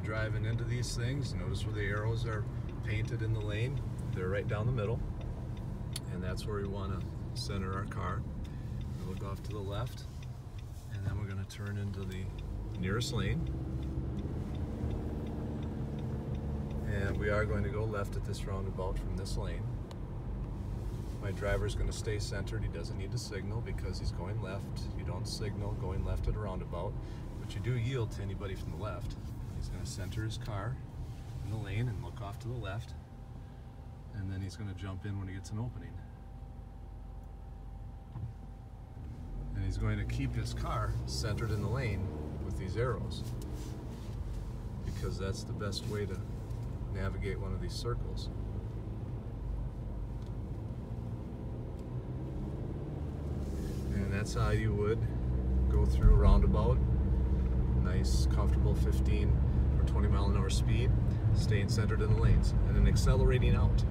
you're driving into these things, notice where the arrows are painted in the lane. They're right down the middle. And that's where we want to center our car. We'll look off to the left, and then we're going to turn into the nearest lane. And we are going to go left at this roundabout from this lane. My driver's going to stay centered. He doesn't need to signal because he's going left. You don't signal going left at a roundabout, but you do yield to anybody from the left. He's going to center his car in the lane and look off to the left. And then he's going to jump in when he gets an opening. And he's going to keep his car centered in the lane with these arrows because that's the best way to navigate one of these circles. And that's how you would go through a roundabout. Nice, comfortable 15 or 20 mile an hour speed, staying centered in the lanes, and then accelerating out.